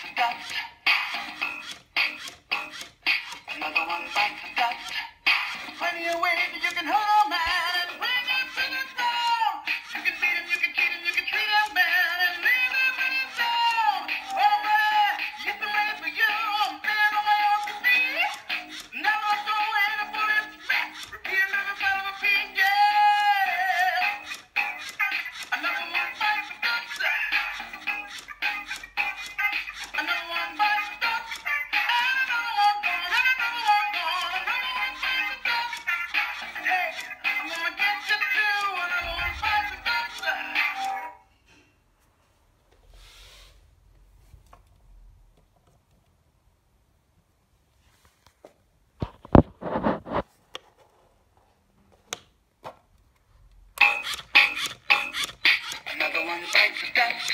Tá. dance, dance.